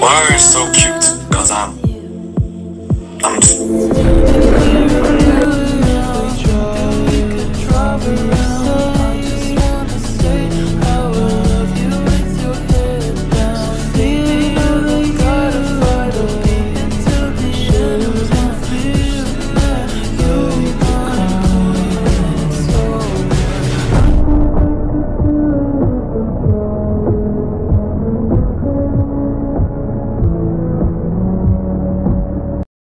Why are you so cute? Cause I'm I'm